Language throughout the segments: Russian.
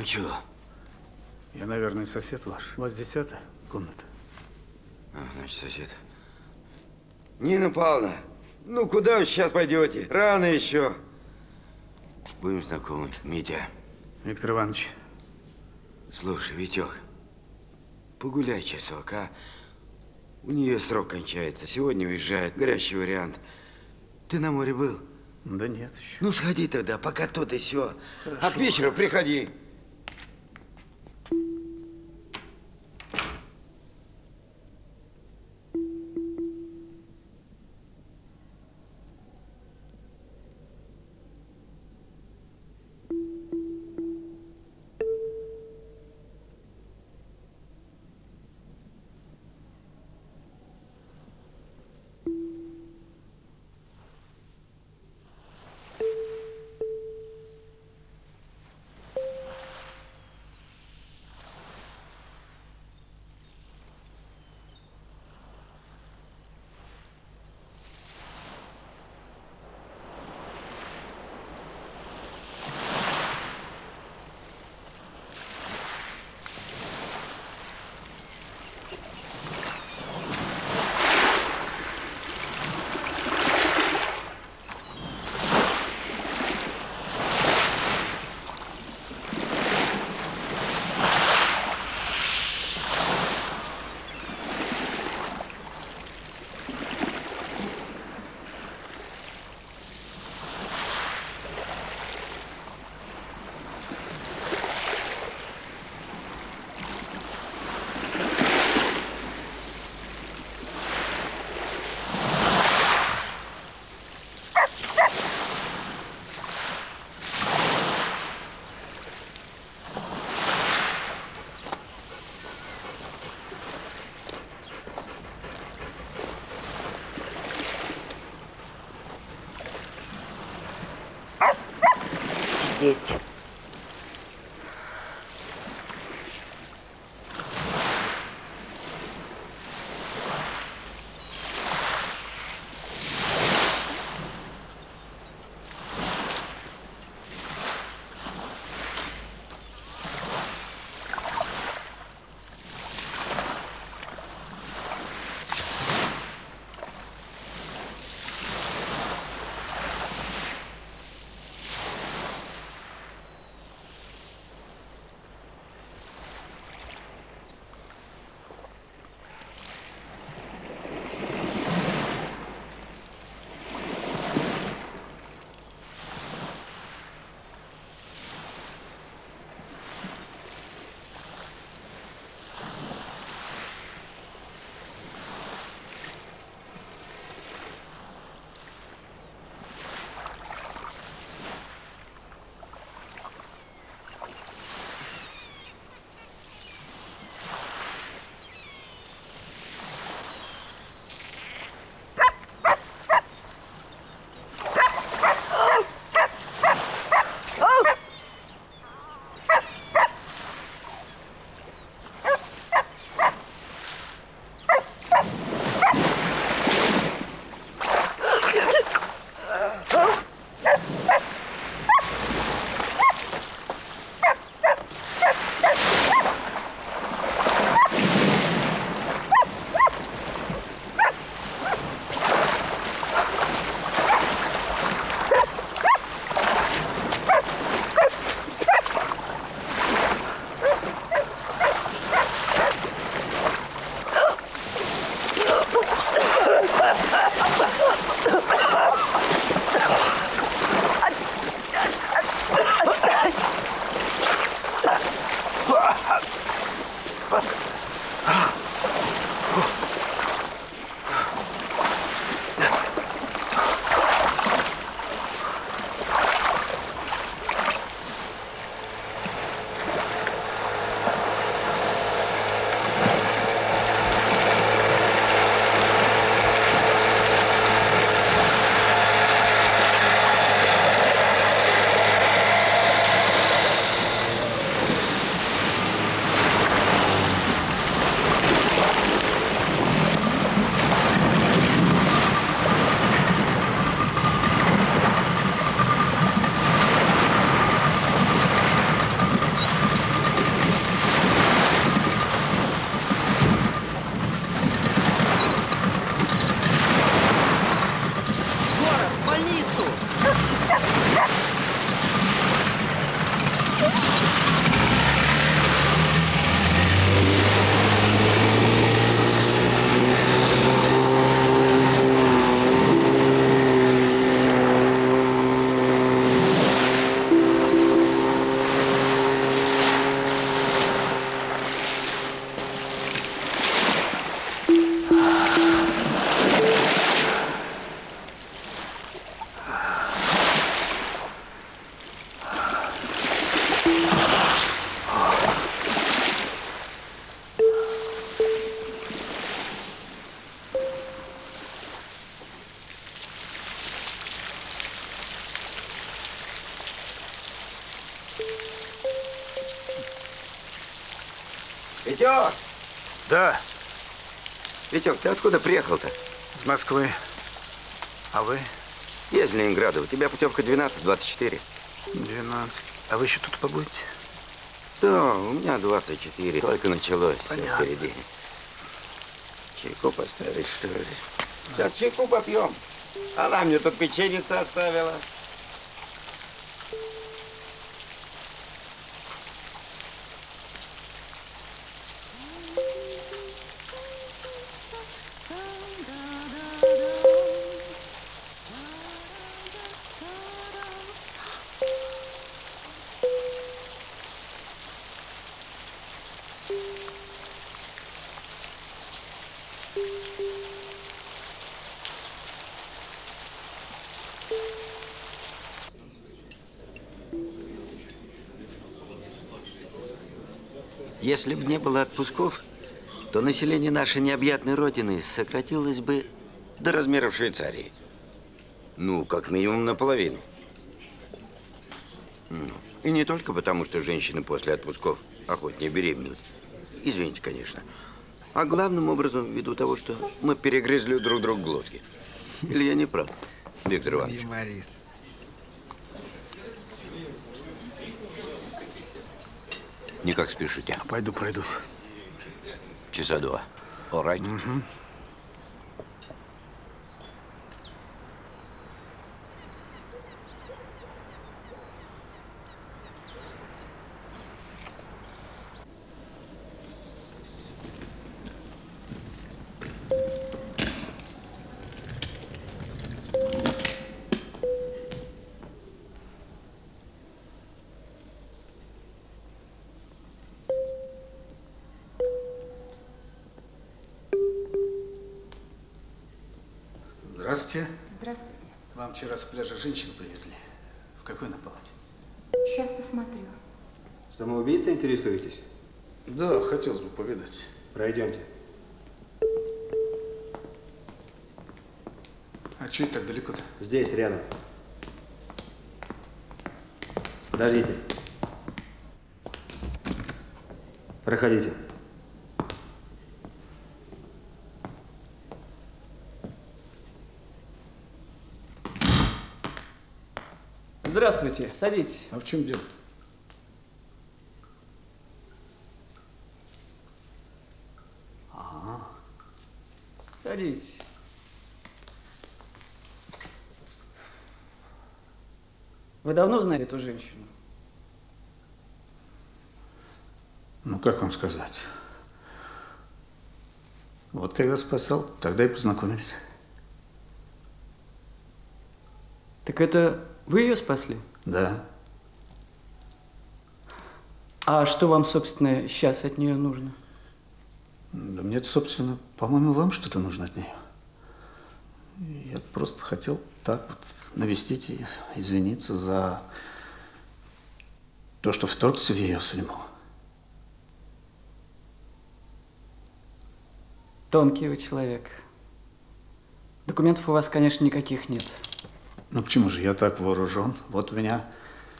Ну чего? Я, наверное, сосед ваш. У вас десятая комната? А, значит, сосед. Нина Павловна, ну куда вы сейчас пойдете? Рано еще. Будем знакомы. Митя. Виктор Иванович. Слушай, Витек, погуляй часок, а? У нее срок кончается. Сегодня уезжает. Горящий вариант. Ты на море был? Да нет еще. Ну, сходи тогда, пока тут и все. А к вечеру приходи. Витек, ты откуда приехал-то? из Москвы. А вы? Я из Ленинграда. У тебя путевка 12-24. 12. А вы еще тут побудете? Да, у меня 24. Только началось. Понятно. впереди. Чайку поставить, что ли? Сейчас чайку попьем. Она мне тут печеньице оставила. Если бы не было отпусков, то население нашей необъятной родины сократилось бы до размеров Швейцарии. Ну, как минимум наполовину. Ну, И не только потому, что женщины после отпусков охотнее беременеют. Извините, конечно. А главным образом ввиду того, что мы перегрызли друг другу глотки. Или я не прав, Виктор Иванович? Юморист. Никак спешите. Пойду пройдусь. Часа два. All right? Здравствуйте. Вчера с пляжа женщину привезли. В какой она палате? Сейчас посмотрю. Самоубийца интересуетесь? Да, хотелось бы повидать. Пройдемте. А что это так далеко-то? Здесь, рядом. Подождите. Проходите. Здравствуйте, садитесь. А в чем дело? Садитесь. Вы давно знаете эту женщину? Ну, как вам сказать? Вот когда спасал, тогда и познакомились. Так это вы ее спасли? Да. А что вам, собственно, сейчас от нее нужно? Да мне, собственно, по-моему, вам что-то нужно от нее. Я просто хотел так вот навестить и извиниться за то, что вторгся в ее судьбу. Тонкий вы человек. Документов у вас, конечно, никаких нет. Ну почему же я так вооружен? Вот у меня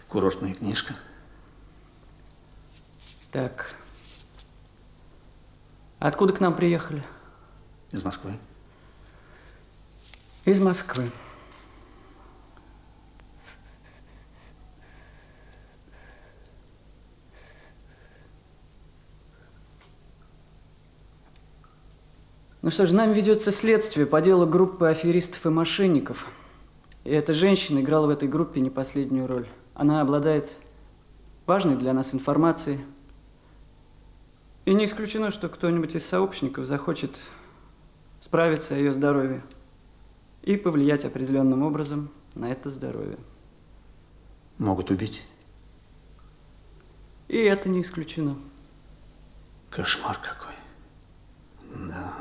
курортная книжка. Так. Откуда к нам приехали? Из Москвы. Из Москвы. Ну что ж, нами ведется следствие по делу группы аферистов и мошенников. И эта женщина играла в этой группе не последнюю роль. Она обладает важной для нас информацией. И не исключено, что кто-нибудь из сообщников захочет справиться о ее здоровье и повлиять определенным образом на это здоровье. Могут убить. И это не исключено. Кошмар какой. Да.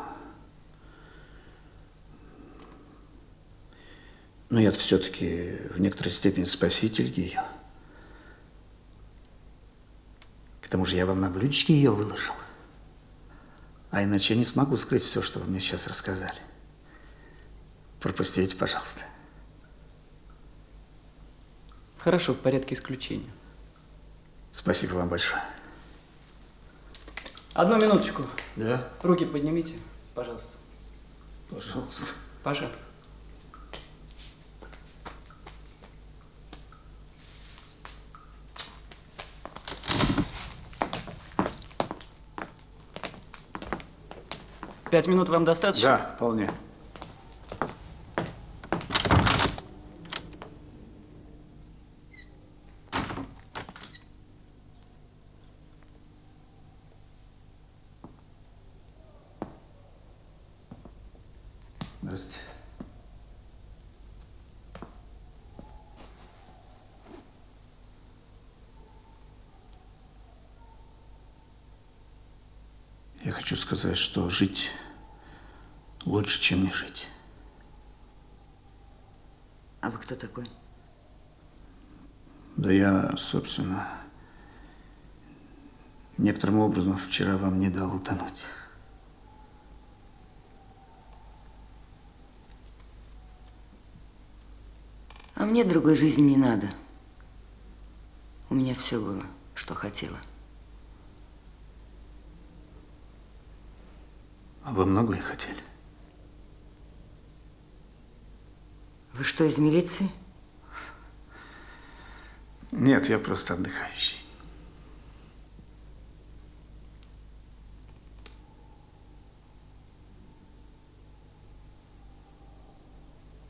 Но я все-таки в некоторой степени спаситель ее. К тому же я вам на блюдечке ее выложил. А иначе я не смогу скрыть все, что вы мне сейчас рассказали. Пропустите, пожалуйста. Хорошо, в порядке исключения. Спасибо вам большое. Одну минуточку. Да, Руки поднимите, пожалуйста. пожалуйста. Паша. Пять минут вам достаточно? Да, вполне. Здравствуйте. Я хочу сказать, что жить лучше, чем не жить. А вы кто такой? Да я, собственно, некоторым образом вчера вам не дал утонуть. А мне другой жизни не надо. У меня все было, что хотела. А вы многое хотели? Вы что, из милиции? Нет, я просто отдыхающий.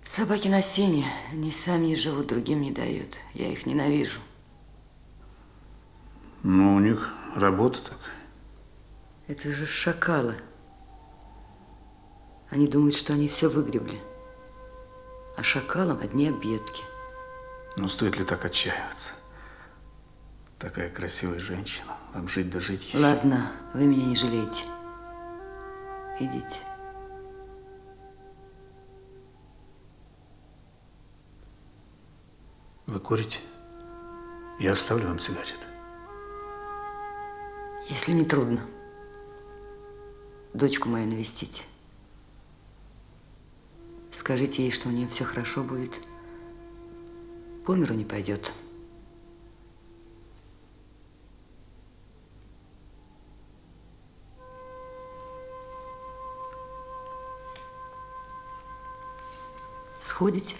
Собаки на сене, они сами не живут, другим не дают. Я их ненавижу. Ну, у них работа такая. Это же шакалы. Они думают, что они все выгребли. А шакалам одни объедки. Ну, стоит ли так отчаиваться? Такая красивая женщина. Вам жить да жить. еще. Ладно, вы меня не жалеете. Идите. Вы курите? Я оставлю вам сигареты. Если не трудно, дочку мою навестите. Скажите ей, что у нее все хорошо будет. По миру не пойдет. Сходите?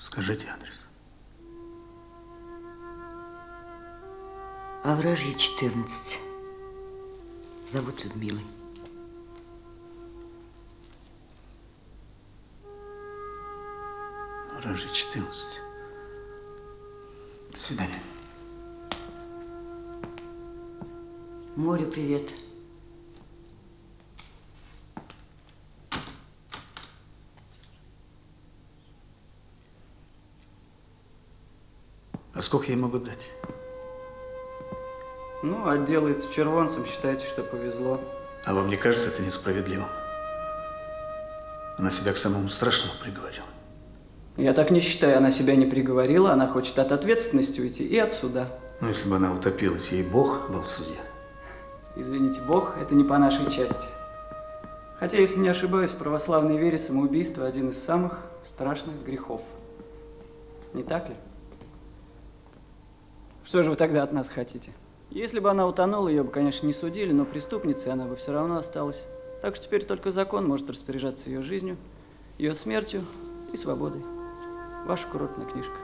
Скажите адрес. Овражье 14. Зовут Людмилой. Ражи 14. До свидания. Морю привет. А сколько я ей могу дать? Ну, отделается червонцем, считайте, что повезло. А вам не кажется это несправедливым? Она себя к самому страшному приговорила. Я так не считаю, она себя не приговорила, она хочет от ответственности уйти и от суда. Ну, если бы она утопилась, ей Бог был судья. Извините, Бог, это не по нашей части. Хотя, если не ошибаюсь, в православной вере самоубийство один из самых страшных грехов. Не так ли? Что же вы тогда от нас хотите? Если бы она утонула, ее бы, конечно, не судили, но преступницей она бы все равно осталась. Так что теперь только закон может распоряжаться ее жизнью, ее смертью и свободой. Ваша курортная книжка.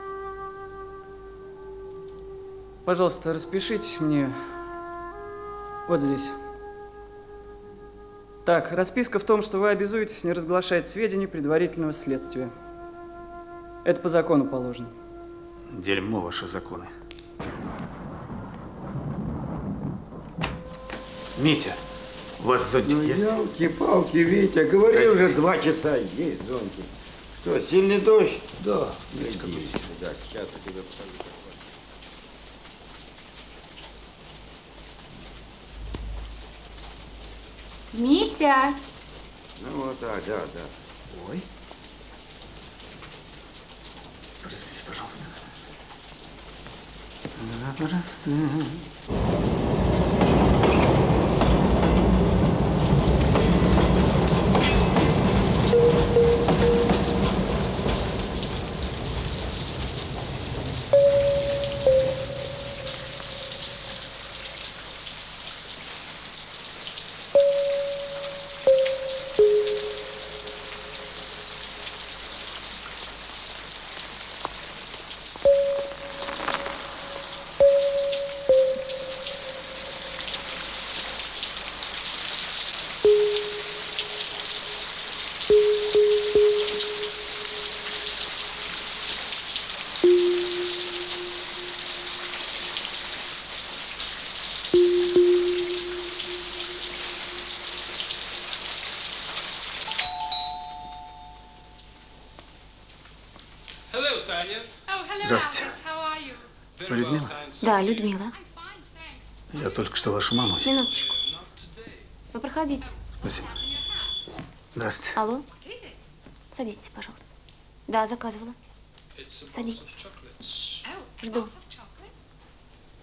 Пожалуйста, распишитесь мне вот здесь. Так, расписка в том, что вы обязуетесь не разглашать сведения предварительного следствия. Это по закону положено. Дерьмо ваши законы. Митя, у вас зонтик Ну, есть? елки-палки, Витя, говори Дайте уже два часа, есть зонтик. Что, сильный дождь? Да. Ну, иди сюда, сейчас я тебе покажу. Митя! Ну вот, да, да, да. Ой. Простите, пожалуйста. Здравствуйте. Вы Людмила? Да, Людмила. Я только что вашу маму. Минуточку. Вы проходите. Спасибо. Здравствуйте. Алло? Садитесь, пожалуйста. Да, заказывала. Садитесь. Жду.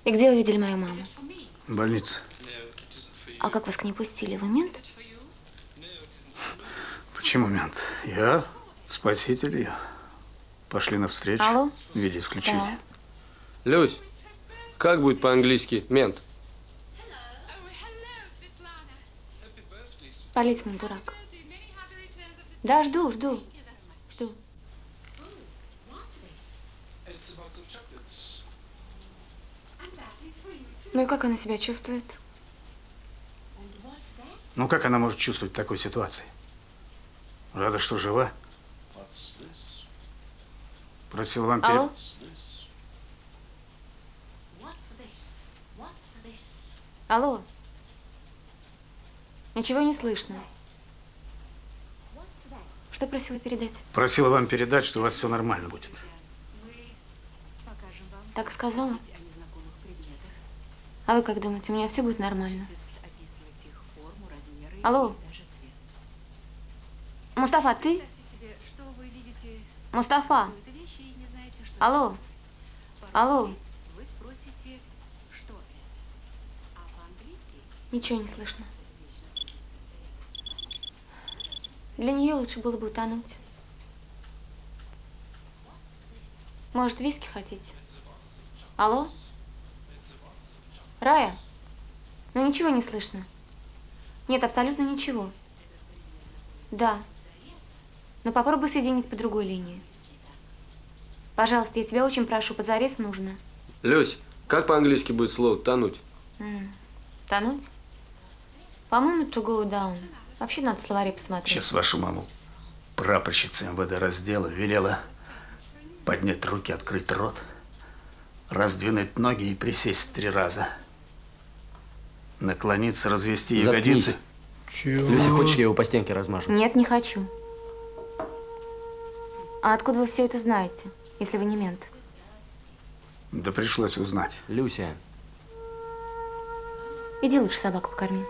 И где вы видели мою маму? Больница. А как вас к ней пустили? Вы мент? Почему мент? Я спаситель ее. Пошли навстречу. Алло? В виде исключения. Люсь, как будет по-английски мент? Полицейный дурак. Да, жду, жду. Жду. Ну и как она себя чувствует? Ну, как она может чувствовать в такой ситуации? Рада, что жива? Просил вам пере... Алло? Алло? Ничего не слышно. Что просила передать? Просила вам передать, что у вас все нормально будет. Так сказала? А вы как думаете, у меня все будет нормально? Алло? Мустафа, ты? Мустафа? Алло? Алло? Ничего не слышно. Для нее лучше было бы утонуть. Может, виски хотите? Алло? Рая? Ну ничего не слышно. Нет, абсолютно ничего. Да. Но попробуй соединить по другой линии. Пожалуйста, я тебя очень прошу, позарез нужно. Люсь, как по-английски будет слово «тонуть»? М, Тонуть? По-моему, to go down. Вообще надо словари посмотреть. Сейчас вашу маму прапорщица МВД раздела велела поднять руки, открыть рот, раздвинуть ноги и присесть три раза. Наклониться, развести ягодицы. Люся, хочешь, я его по стенке размажу? Нет, не хочу. А откуда вы все это знаете, если вы не мент? Да пришлось узнать. Люся, Иди лучше собаку покорми.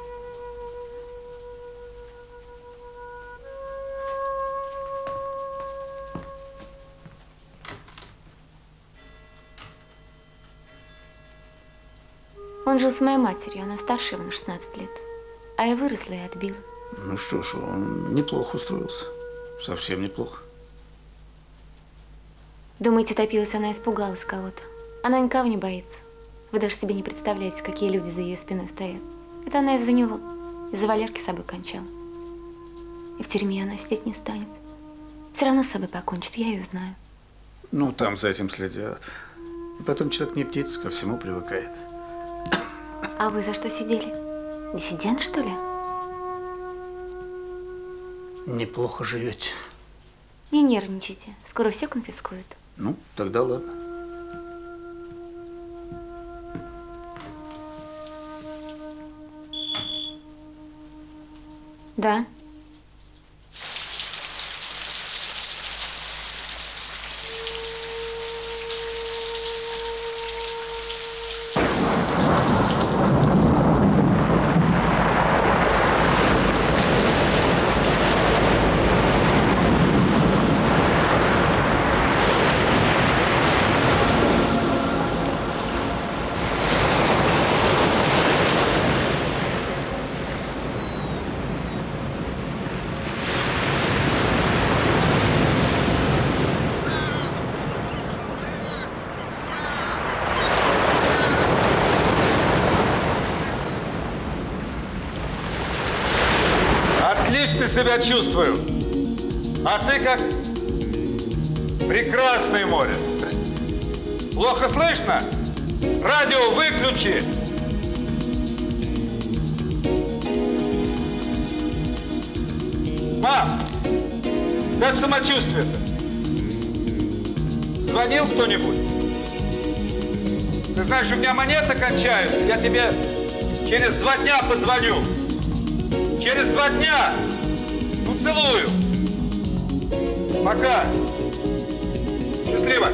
Он жил с моей матерью, она старше его на 16 лет. А я выросла и отбила. Ну что ж, он неплохо устроился. Совсем неплохо. Думаете, топилась она испугалась кого-то? Она никого не боится. Вы даже себе не представляете, какие люди за ее спиной стоят. Это она из-за него, из-за Валерки с собой кончала. И в тюрьме она сидеть не станет. Все равно с собой покончит, я ее знаю. Ну, там за этим следят. И потом человек не птица, ко всему привыкает. А вы за что сидели? Диссидент, что ли? Неплохо живете. Не нервничайте, скоро все конфискуют. Ну, тогда ладно. Да. Себя чувствую. А ты как прекрасное море. Плохо слышно? Радио выключи. Мам, как самочувствие-то? Звонил кто-нибудь? Ты знаешь, у меня монеты кончаются. Я тебе через два дня позвоню. Через два дня. Целую. Пока. Счастливо.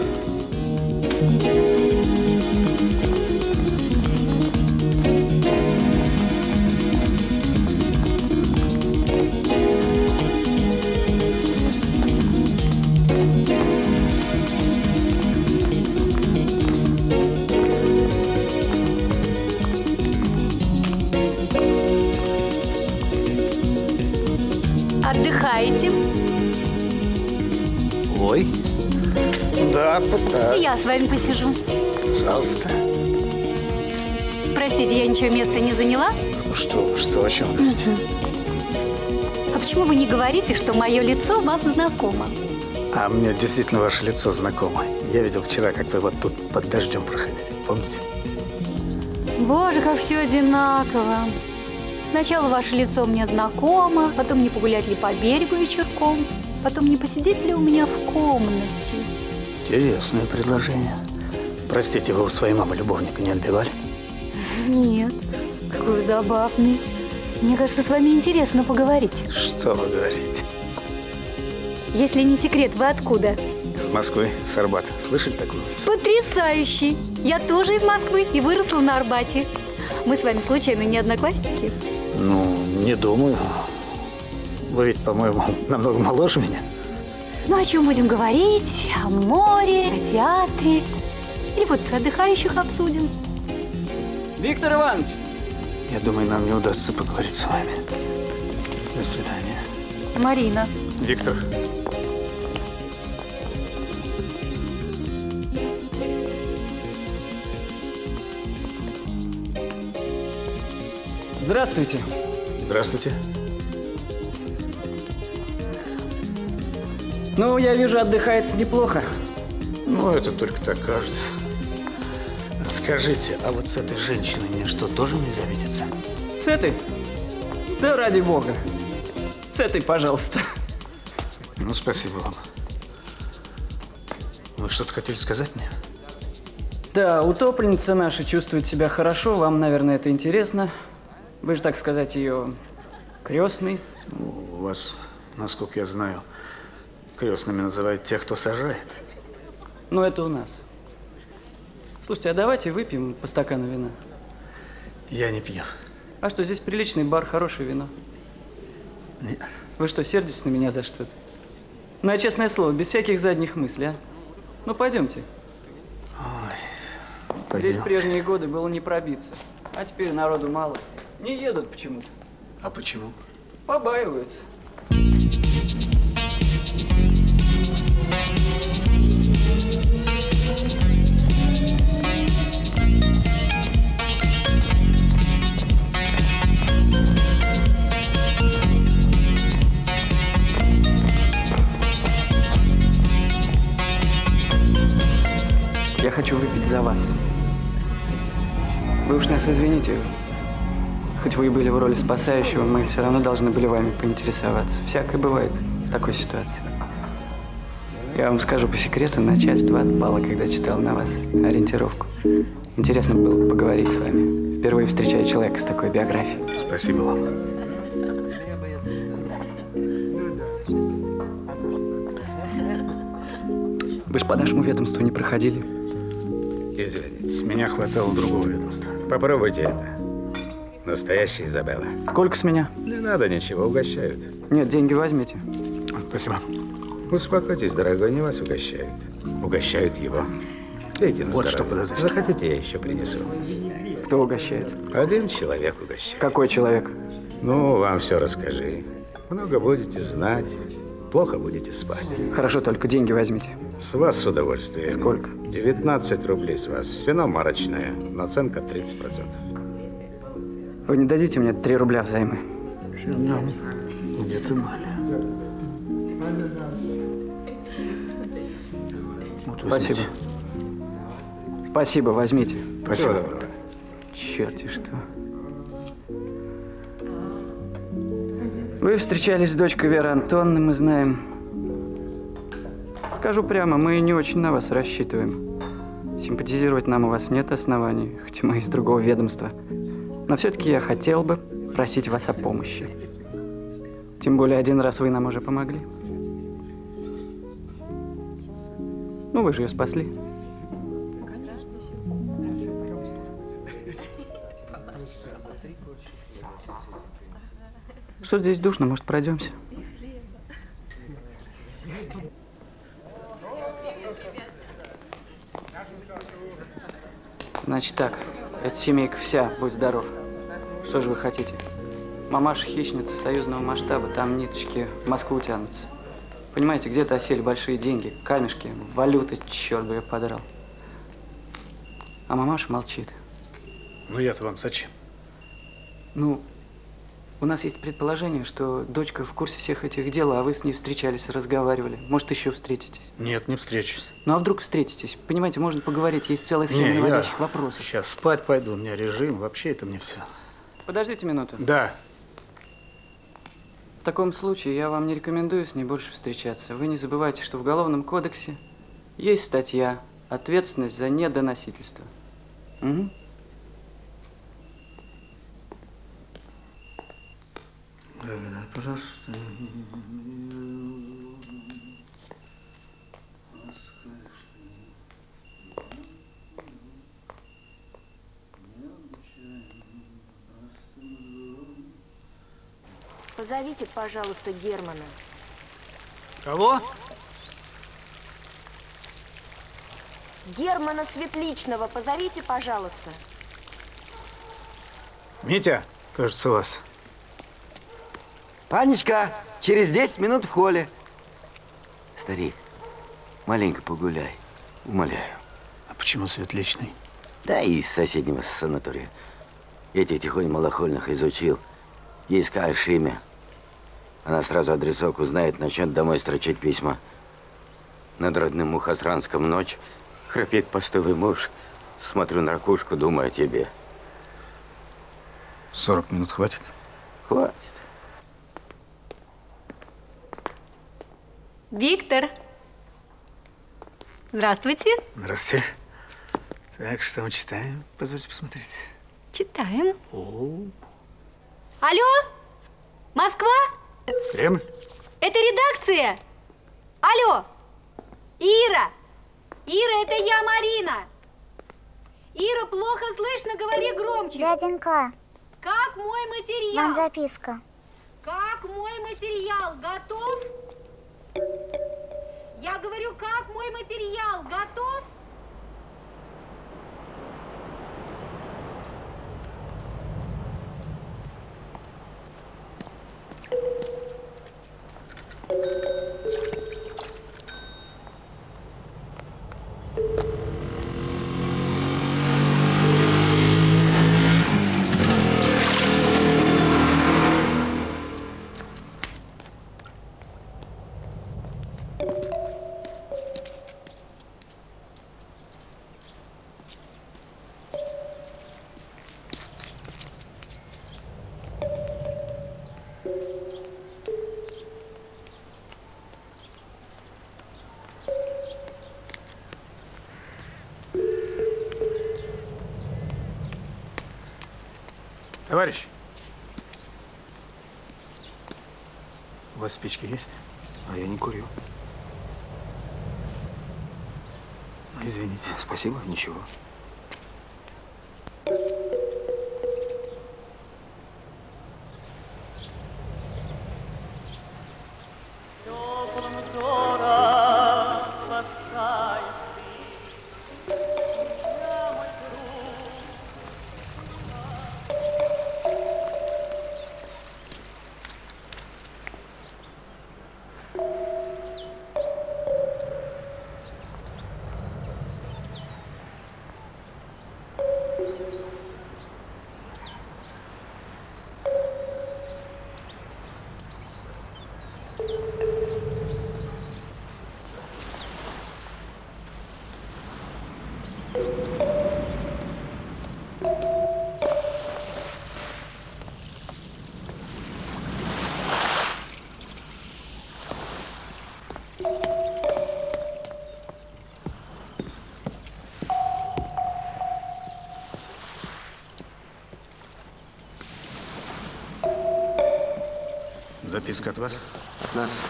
Да, пытаюсь. Я с вами посижу. Пожалуйста. Простите, я ничего места не заняла? Ну Что, что, о чем говорите? А почему вы не говорите, что мое лицо вам знакомо? А мне действительно ваше лицо знакомо. Я видел вчера, как вы вот тут под дождем проходили. Помните? Боже, как все одинаково. Сначала ваше лицо мне знакомо, потом не погулять ли по берегу вечерком, потом не посидеть ли у меня в комнате. Интересное предложение. Простите, вы у своей мамы любовника не отбивали? Нет, какой забавный. Мне кажется, с вами интересно поговорить. Что вы говорите? Если не секрет, вы откуда? Из Москвы, с Арбата. Слышали такую улицу? Потрясающий! Я тоже из Москвы и выросла на Арбате. Мы с вами случайно не одноклассники? Ну, не думаю. Вы ведь, по-моему, намного моложе меня. Ну, о чем будем говорить? О море, о театре. Или вот отдыхающих обсудим. Виктор Иванович! Я думаю, нам не удастся поговорить с вами. До свидания. Марина. Виктор. Здравствуйте. Здравствуйте. Ну, я вижу, отдыхается неплохо. Ну, это только так кажется. Скажите, а вот с этой женщиной мне что, тоже нельзя видеться? С этой? Да ради бога. С этой, пожалуйста. Ну, спасибо вам. Вы что-то хотели сказать мне? Да, утопленница наша чувствует себя хорошо, вам, наверное, это интересно. Вы же, так сказать, ее крестный. У вас, насколько я знаю, крестными называют тех, кто сажает. Ну, это у нас. Слушайте, а давайте выпьем по стакану вина. Я не пью. А что, здесь приличный бар, хорошее вино. Не. Вы что, сердитесь на меня за что-то? Ну, а честное слово, без всяких задних мыслей, а? Ну, пойдемте. Пойдем. Здесь прежние годы было не пробиться. А теперь народу мало. Не едут почему-то. А почему? Побаиваются. Хочу выпить за вас. Вы уж нас извините. Хоть вы и были в роли спасающего, мы все равно должны были вами поинтересоваться. Всякое бывает в такой ситуации. Я вам скажу по секрету, на часть-два отпала, когда читал на вас ориентировку. Интересно было поговорить с вами. Впервые встречаю человека с такой биографией. Спасибо вам. Вы же по нашему ведомству не проходили. Извините. С меня хватало другого ведомства. Попробуйте это. Настоящая Изабелла. Сколько с меня? Не надо ничего, угощают. Нет, деньги возьмите. Спасибо. Успокойтесь, дорогой, не вас угощают. Угощают его. Пейте на Вот что здоровье. подозрительно. Захотите, я еще принесу. Кто угощает? Один человек угощает. Какой человек? Ну, вам все расскажи. Много будете знать, плохо будете спать. Хорошо, только деньги возьмите. С вас с удовольствием. Сколько? 19 рублей с вас. Вино марочное. Наценка 30%. Вы не дадите мне 3 рубля взаймы? Где ты были? Вот. Спасибо. Спасибо, возьмите. Всего Спасибо. доброго. Черти что. Вы встречались с дочкой Веры Антонны, мы знаем. Скажу прямо, мы не очень на вас рассчитываем. Симпатизировать нам у вас нет оснований, хоть мы из другого ведомства. Но все-таки я хотел бы просить вас о помощи. Тем более один раз вы нам уже помогли. Ну, вы же ее спасли. Что здесь душно, может, пройдемся? Значит так, эта семейка вся, будь здоров. Что же вы хотите? Мамаша хищница союзного масштаба, там ниточки в Москву тянутся. Понимаете, где-то осели большие деньги, камешки, валюты, черт бы я подрал. А мамаша молчит. Ну я-то вам зачем? Ну, у нас есть предположение, что дочка в курсе всех этих дел, а вы с ней встречались, разговаривали. Может, еще встретитесь. Нет, не встречусь. Ну, а вдруг встретитесь? Понимаете, можно поговорить, есть целая схема Не, я наводящих вопросов. Сейчас спать пойду, у меня режим, вообще это мне все. Подождите минуту. Да. В таком случае я вам не рекомендую с ней больше встречаться. Вы не забывайте, что в Уголовном кодексе есть статья «Ответственность за недоносительство». Угу. Да, да, пожалуйста. Позовите, пожалуйста, Германа. Кого? Германа Светличного позовите, пожалуйста. Митя, кажется, вас. Панечка, через 10 минут в холле. Старик, маленько погуляй, умоляю. А почему Светличный? Да и из соседнего санатория. Я этих тихонь малохольных изучил. Ей скажешь имя. Она сразу адресок узнает, начнет домой строчить письма. Над родным Мухосранском ночь храпит постылый муж. Смотрю на ракушку, думаю о тебе. 40 минут хватит? Хватит. Виктор. Здравствуйте. Здравствуйте. Так, что мы читаем? Позвольте посмотреть. Читаем. О, Алло? Москва? Кремль? Это редакция? Алло? Ира? Ира, это я, Марина. Ира, плохо слышно, говори громче. Дяденька, Как мой материал? вам записка. Как мой материал? Готов? Я говорю, как мой материал? Готов? Товарищ. У вас спички есть? А я не курю. Извините. Спасибо, ничего. Записка от вас? От нас.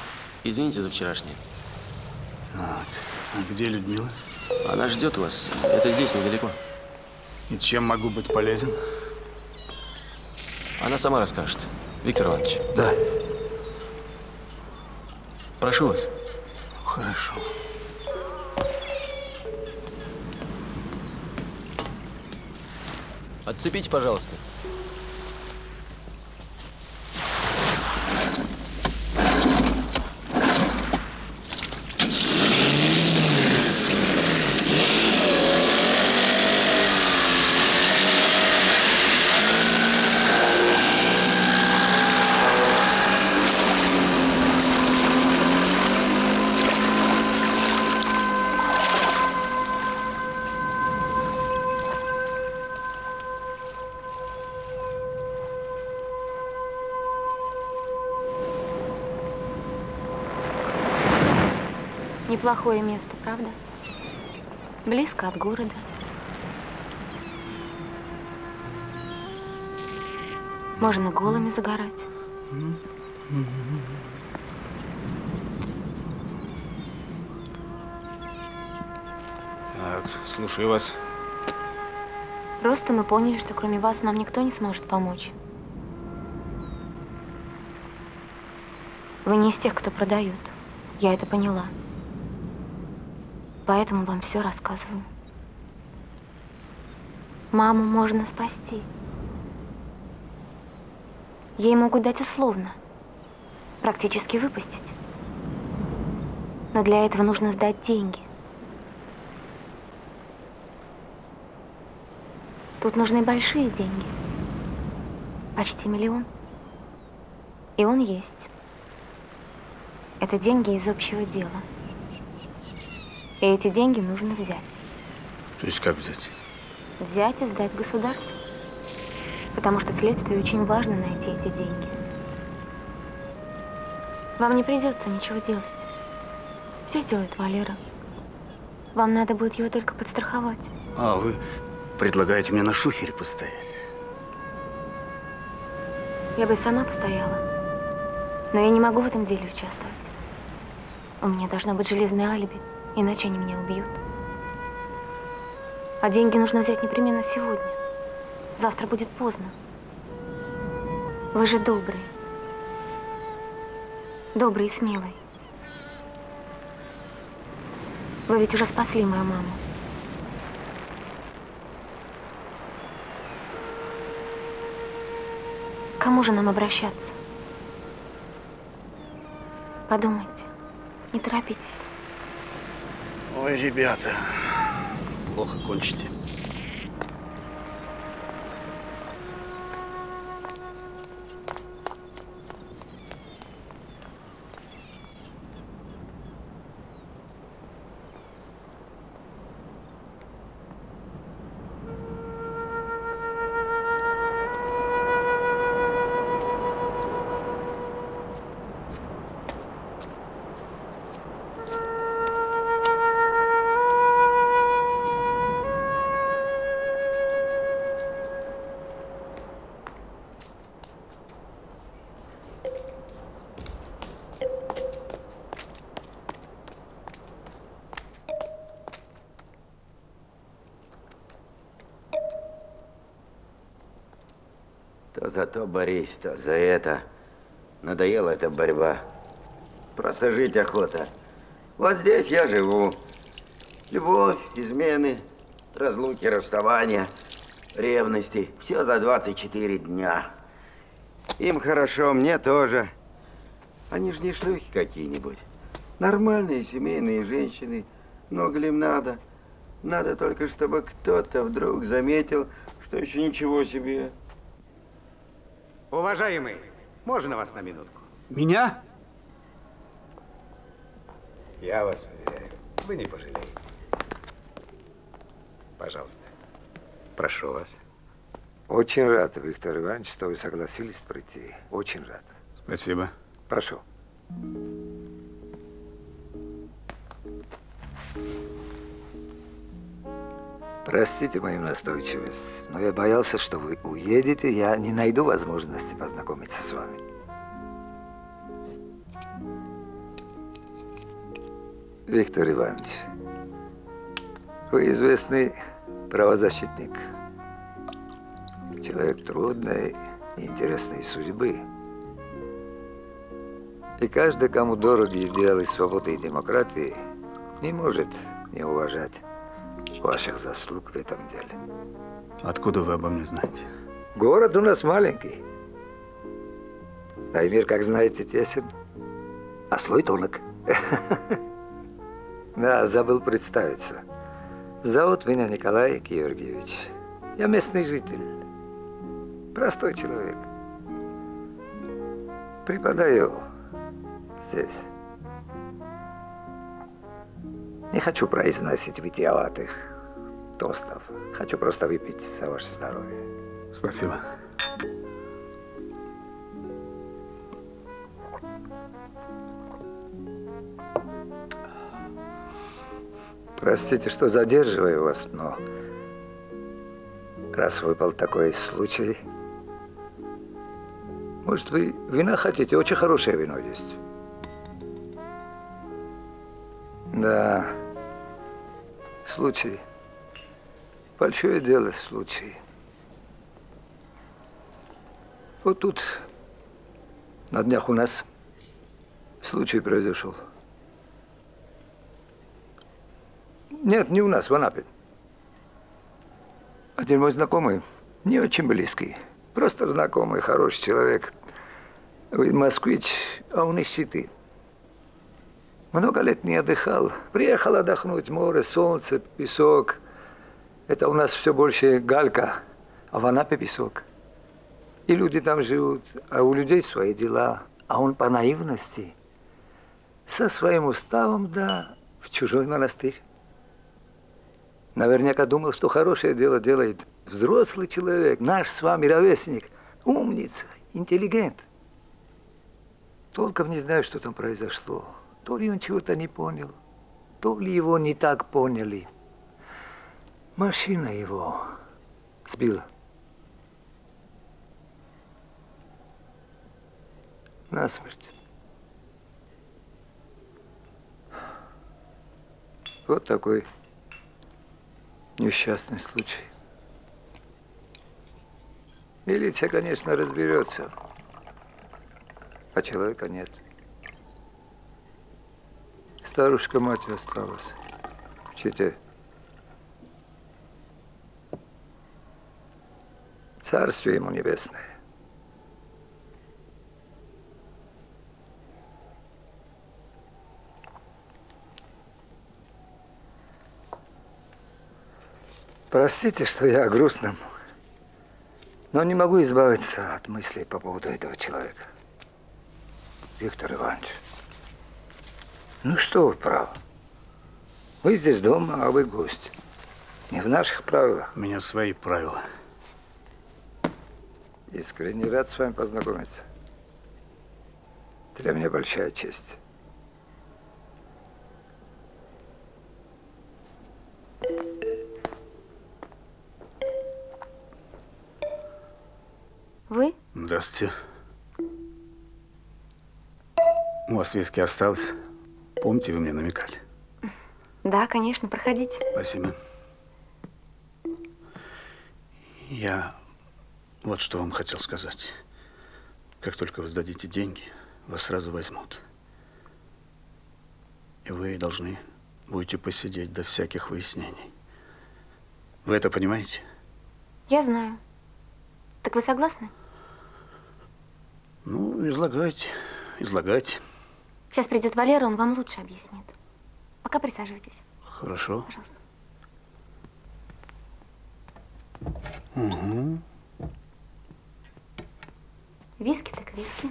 Извините за вчерашнее. Так, а где Людмила? Она ждет вас. Это здесь, недалеко. И чем могу быть полезен? Она сама расскажет. Виктор Иванович. Да. Прошу вас. Хорошо. Отцепите, пожалуйста. Неплохое место, правда? Близко от города. Можно голыми загорать. Так, слушаю вас. Просто мы поняли, что кроме вас нам никто не сможет помочь. Вы не из тех, кто продает. Я это поняла. Поэтому вам все рассказываю. Маму можно спасти. Ей могут дать условно. Практически выпустить. Но для этого нужно сдать деньги. Тут нужны большие деньги. Почти миллион. И он есть. Это деньги из общего дела. И эти деньги нужно взять. То есть как взять? Взять и сдать государству. Потому что следствию очень важно найти эти деньги. Вам не придется ничего делать. Все сделает Валера. Вам надо будет его только подстраховать. А, вы предлагаете мне на шухере постоять? Я бы сама постояла. Но я не могу в этом деле участвовать. У меня должно быть железное алиби, иначе они меня убьют. А деньги нужно взять непременно сегодня. Завтра будет поздно. Вы же добрый. Добрый и смелый. Вы ведь уже спасли мою маму. Кому же нам обращаться? Подумайте. Не торопитесь. Ой, ребята, плохо кончите. То за то борись, то за это. Надоела эта борьба. Просто жить охота. Вот здесь я живу. Любовь, измены, разлуки, расставания, ревности. Все за 24 дня. Им хорошо, мне тоже. Они же не шлюхи какие-нибудь. Нормальные семейные женщины. Много ли им надо? Надо только, чтобы кто-то вдруг заметил, что еще ничего себе. Уважаемый, можно вас на минутку? Меня? Я вас уверяю, вы не пожалеете. Пожалуйста, прошу вас. Очень рад, Виктор Иванович, что вы согласились прийти. Очень рад. Спасибо. Прошу. Простите мою настойчивость, но я боялся, что вы уедете, я не найду возможности познакомиться с вами. Виктор Иванович, вы известный правозащитник. Человек трудной интересной судьбы. И каждый, кому дороги идеалы свободы и демократии, не может не уважать ваших заслуг в этом деле. Откуда вы обо мне знаете? Город у нас маленький. А мир, как знаете, тесен. А слой тонок. Да, забыл представиться. Зовут меня Николай Георгиевич. Я местный житель. Простой человек. Преподаю здесь. Не хочу произносить витиеватых тостов. Хочу просто выпить за ваше здоровье. Спасибо. Простите, что задерживаю вас, но раз выпал такой случай, может, вы вина хотите? Очень хорошее вино есть. Да, случай. Большое дело случай. Вот тут на днях у нас случай произошел. Нет, не у нас, в Анапе. Один мой знакомый, не очень близкий, просто знакомый, хороший человек. Москвич, а он из Читы. Много лет не отдыхал. Приехал отдохнуть. Море, солнце, песок. Это у нас все больше галька, а в Анапе песок. И люди там живут, а у людей свои дела. А он по наивности со своим уставом, да, в чужой монастырь. Наверняка думал, что хорошее дело делает взрослый человек, наш с вами ровесник, умница, интеллигент. Толком не знаю, что там произошло. То ли он чего-то не понял, то ли его не так поняли. Машина его сбила. Насмерть. Вот такой несчастный случай. Милиция, конечно, разберется, а человека нет. Старушка мать осталась Чите. Царствие ему небесное. Простите, что я о грустном, но не могу избавиться от мыслей по поводу этого человека. Виктор Иванович, ну что вы правы? Вы здесь дома, а вы гость. Не в наших правилах. У меня свои правила. Искренне рад с вами познакомиться. Для меня большая честь. Вы? Здравствуйте. У вас виски осталось? Помните, вы мне намекали? Да, конечно, проходите. Спасибо. Я вот что вам хотел сказать. Как только вы сдадите деньги, вас сразу возьмут. И вы должны будете посидеть до всяких выяснений. Вы это понимаете? Я знаю. Так вы согласны? Ну, излагайте, излагайте. Сейчас придет Валера, он вам лучше объяснит. Пока присаживайтесь. Хорошо. Пожалуйста. Угу. Виски так виски.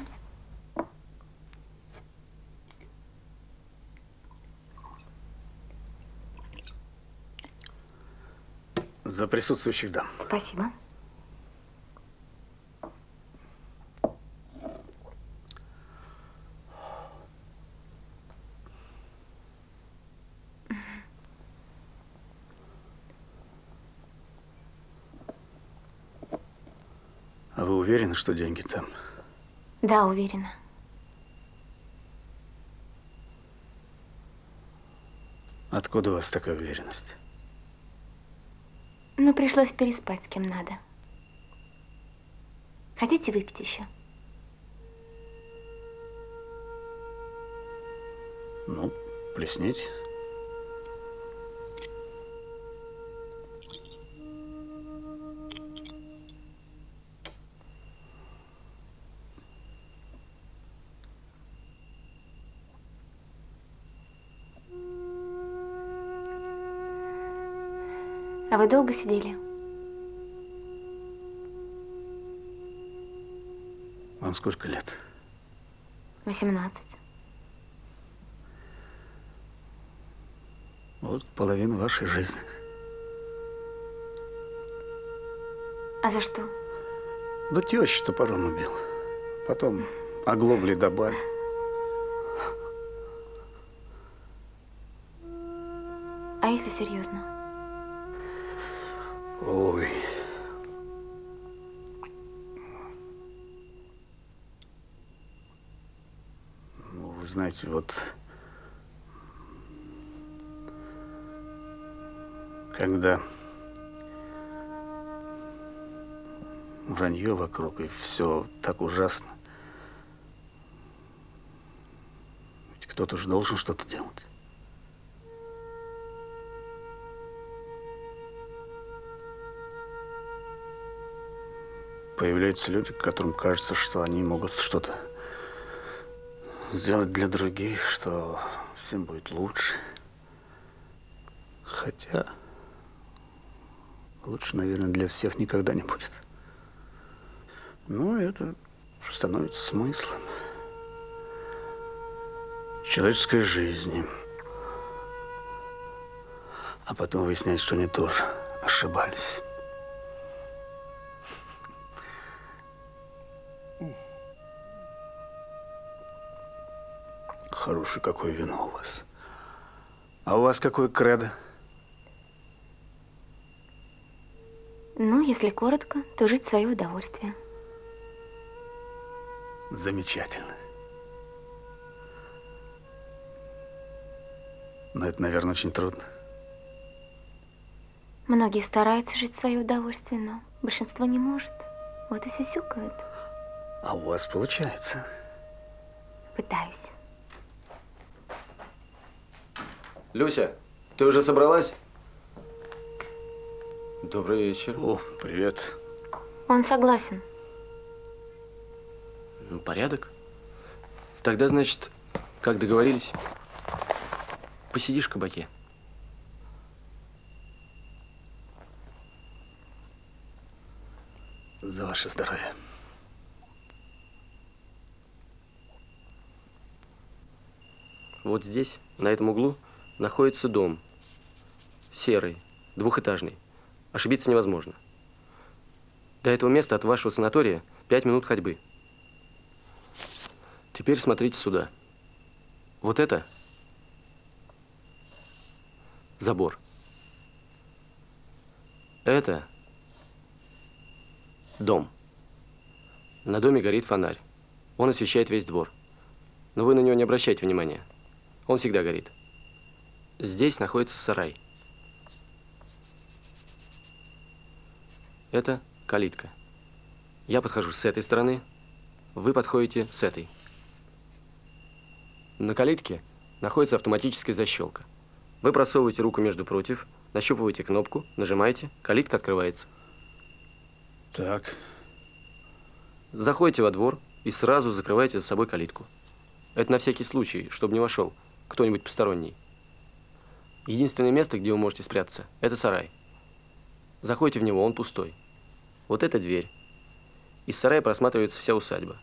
За присутствующих дам. Спасибо. А вы уверены, что деньги там? Да, уверена. Откуда у вас такая уверенность? Ну, пришлось переспать с кем надо. Хотите выпить еще? Ну, плесните. Вы долго сидели? Вам сколько лет? 18. Вот половина вашей жизни. А за что? Да теща топором убил. Потом оглобли добавил. А если серьезно? Ой. Ну, вы знаете, вот... Когда вранье вокруг, и все так ужасно. Ведь кто-то же должен что-то делать. Появляются люди, которым кажется, что они могут что-то сделать для других, что всем будет лучше. Хотя лучше, наверное, для всех никогда не будет. Но это становится смыслом человеческой жизни. А потом выясняется, что они тоже ошибались. Хорошее какое вино у вас. А у вас какое кредо? Ну, если коротко, то жить в свое удовольствие. Замечательно. Но это, наверное, очень трудно. Многие стараются жить в свое удовольствие, но большинство не может. Вот и сисюкают. А у вас получается. Пытаюсь. Люся, ты уже собралась? Добрый вечер. О, привет. Он согласен. Ну, порядок. Тогда, значит, как договорились, посидишь в кабаке. За ваше здоровье. Вот здесь, на этом углу, находится дом. Серый, двухэтажный. Ошибиться невозможно. До этого места от вашего санатория пять минут ходьбы. Теперь смотрите сюда. Вот это забор. Это дом. На доме горит фонарь. Он освещает весь двор. Но вы на него не обращайте внимания. Он всегда горит. Здесь находится сарай. Это калитка. Я подхожу с этой стороны, вы подходите с этой. На калитке находится автоматическая защелка. Вы просовываете руку между против, нащупываете кнопку, нажимаете, калитка открывается. Так. Заходите во двор и сразу закрываете за собой калитку. Это на всякий случай, чтобы не вошел кто-нибудь посторонний. Единственное место, где вы можете спрятаться, это сарай. Заходите в него, он пустой. Вот эта дверь. Из сарая просматривается вся усадьба.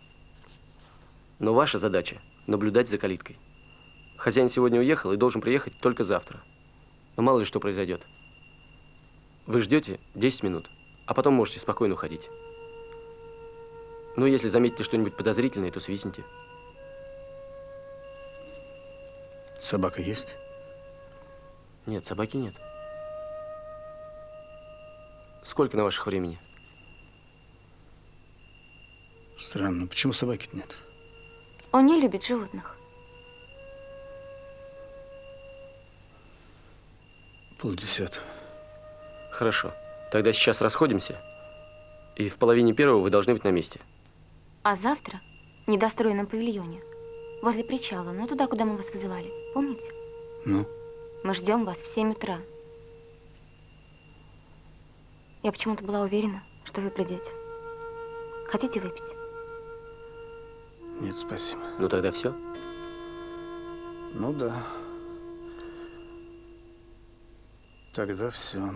Но ваша задача – наблюдать за калиткой. Хозяин сегодня уехал и должен приехать только завтра. Но мало ли что произойдет. Вы ждете 10 минут, а потом можете спокойно уходить. Ну, если заметите что-нибудь подозрительное, то свистните. Собака есть? Нет, собаки нет. Сколько на ваших времени? Странно, почему собаки нет? Он не любит животных. Полдесятого. Хорошо. Тогда сейчас расходимся. И в половине первого вы должны быть на месте. А завтра в недостроенном павильоне, возле причала, ну туда, куда мы вас вызывали. Помните? Ну? Мы ждем вас в 7 утра. Я почему-то была уверена, что вы придете. Хотите выпить? Нет, спасибо. Ну тогда все. Ну да. Тогда все.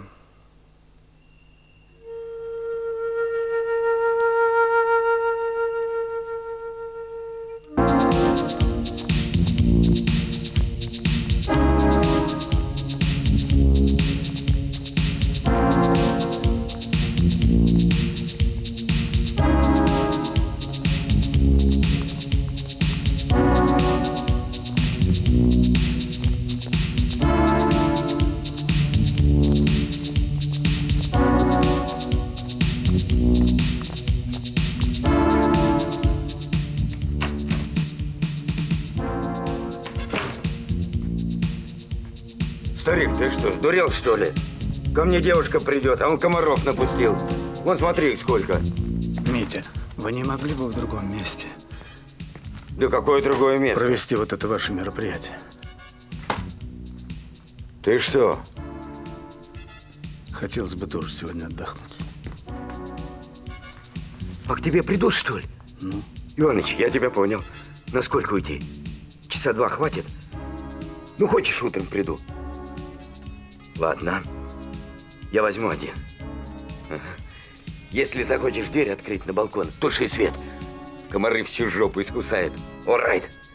Что, сдурел, что ли? Ко мне девушка придет, а он комаров напустил. Вон смотри, их сколько. Митя, вы не могли бы в другом месте Да какое другое место? провести вот это ваше мероприятие? Ты что? Хотелось бы тоже сегодня отдохнуть. А к тебе придут, что ли? Ну? Иваныч, я тебя понял. На сколько уйти? Часа два хватит? Ну, хочешь, утром приду. Ладно. Я возьму один. Если захочешь дверь открыть на балкон, туши свет. Комары всю жопу искусают. All Население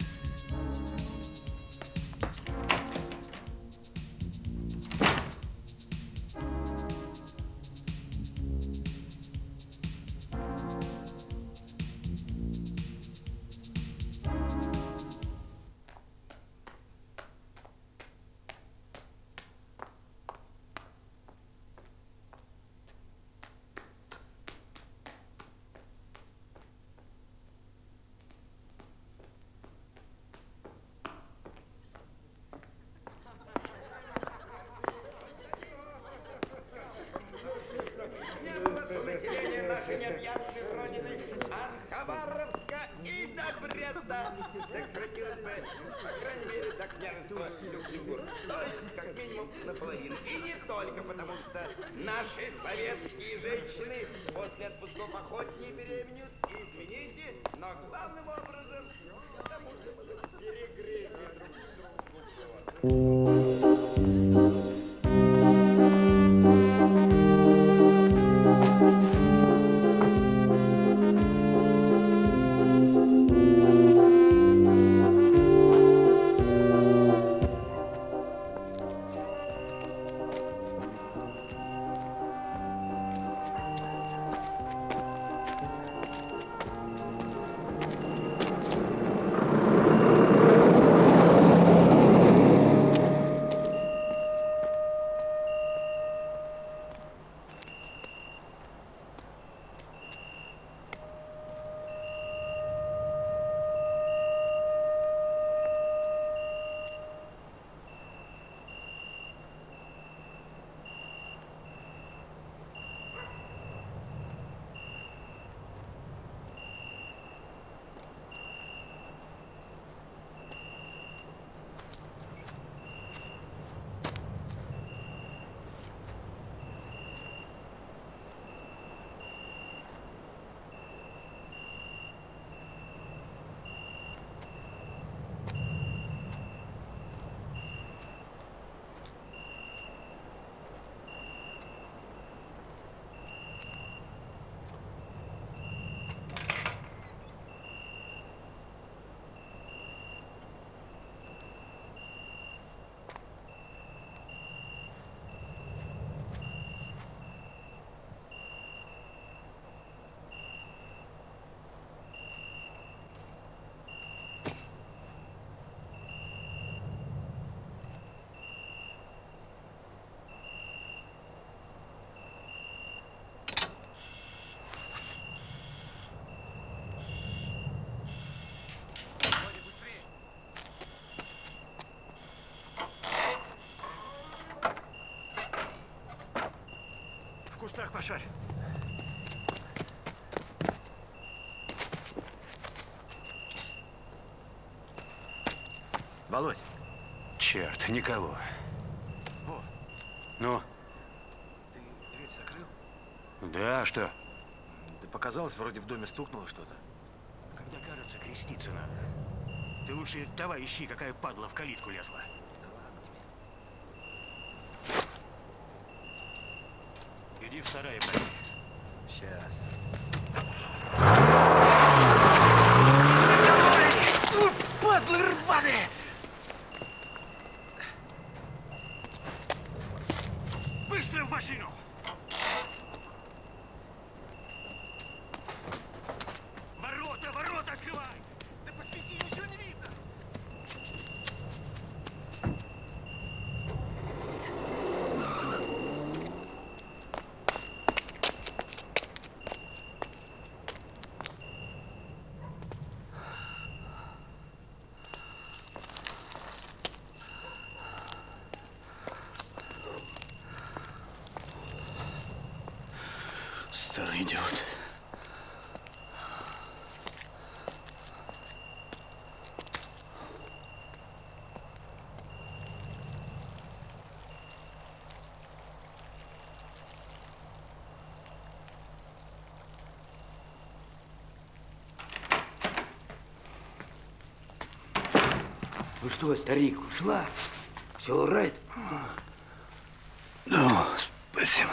кустах пошарь. Володь. Черт, никого. Во. Ну? Ты дверь закрыл? Да, а что? Да показалось, вроде в доме стукнуло что-то. Когда кажется, креститься надо. Ты лучше давай ищи, какая падла в калитку лезла. Сарай, проверь. Сейчас. Падлы рваные! Что, старик, ушла? Все right? Ну, спасибо.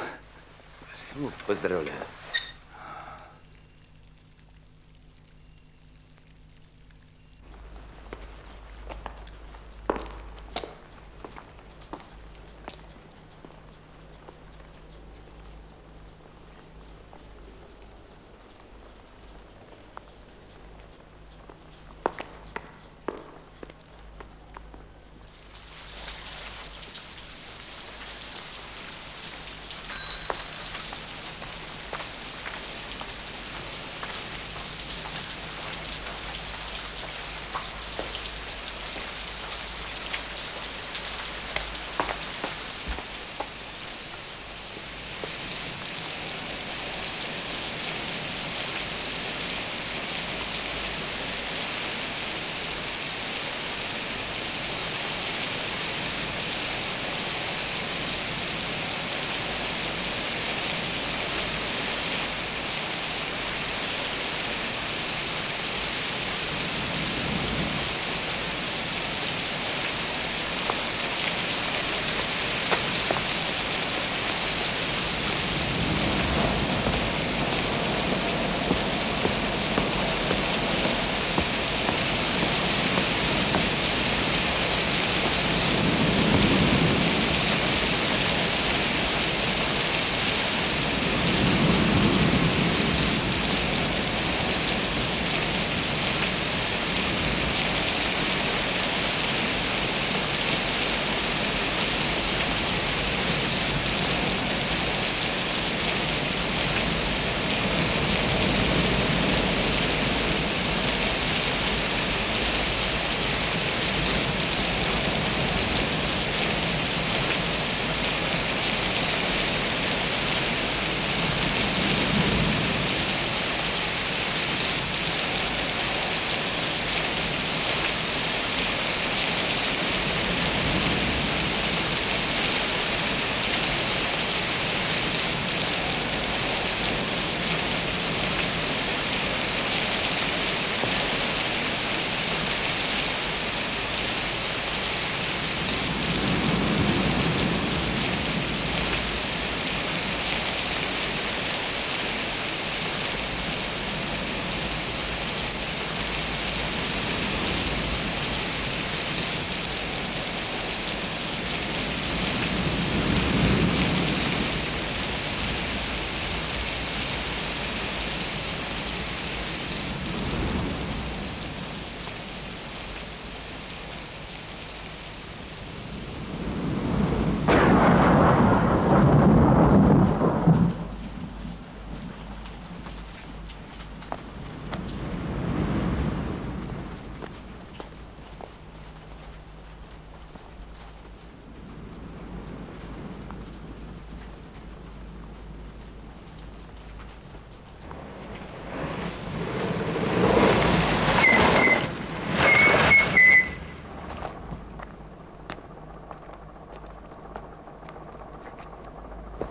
Ну, поздравляю.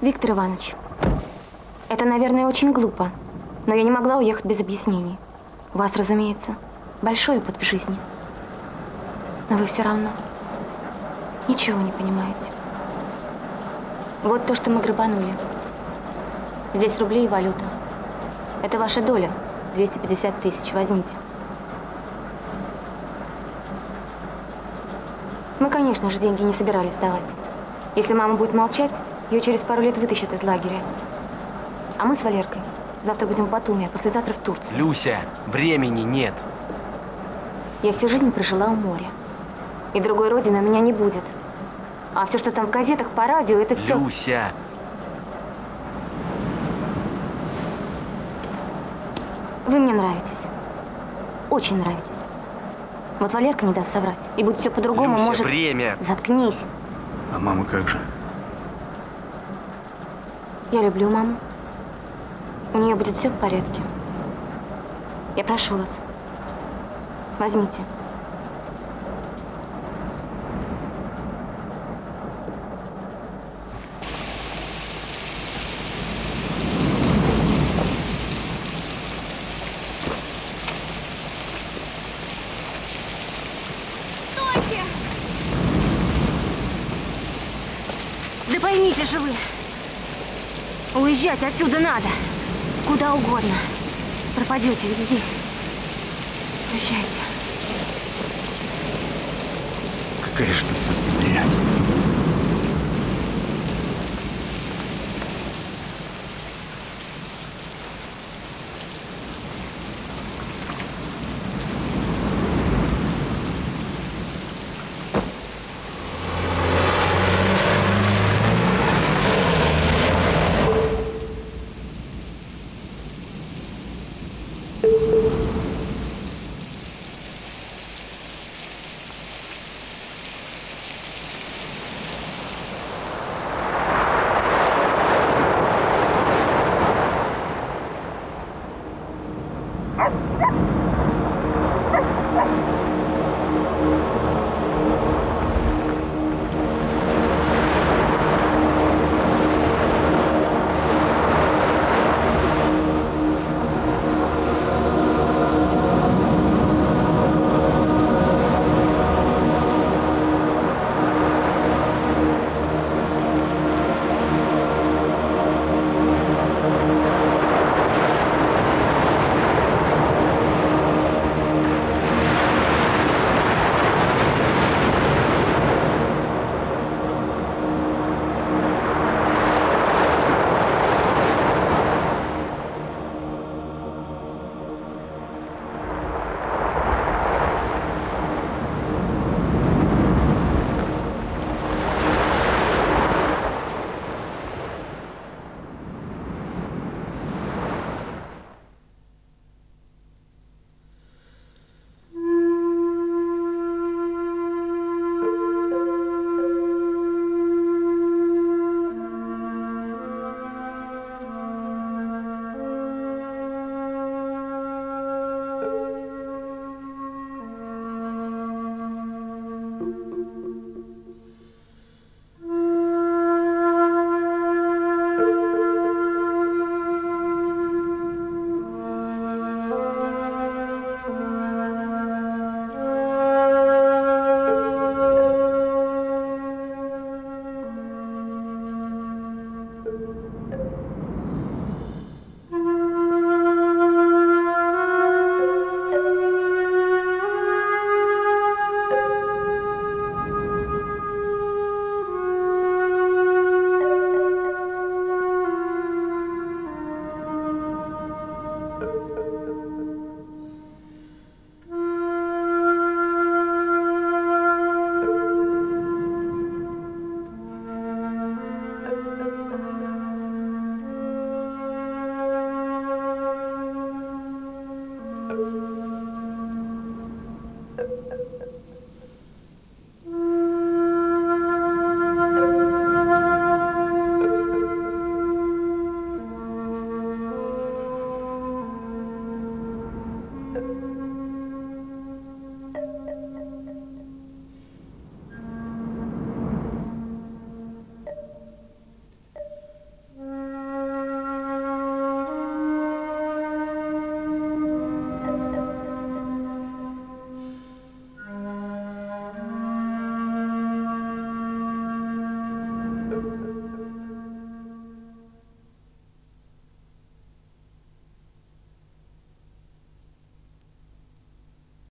Виктор Иванович, это, наверное, очень глупо, но я не могла уехать без объяснений. У вас, разумеется, большой опыт в жизни. Но вы все равно ничего не понимаете. Вот то, что мы грабанули. Здесь рубли и валюта. Это ваша доля. 250 тысяч. Возьмите. Мы, конечно же, деньги не собирались сдавать. Если мама будет молчать, ее через пару лет вытащат из лагеря. А мы с Валеркой завтра будем в Батуми, а послезавтра в Турции. Люся, времени нет. Я всю жизнь прожила у моря. И другой родины у меня не будет. А все, что там в газетах, по радио, это все... Люся, Вы мне нравитесь. Очень нравитесь. Вот Валерка не даст соврать. И будет все по-другому, может... время. Заткнись. А мама как же? Я люблю маму. У нее будет все в порядке. Я прошу вас. Возьмите. Стойте! Да поймите же вы. Уезжать отсюда надо. Куда угодно. Пропадете ведь здесь. Уезжайте. Какая же ты все-таки дрянь.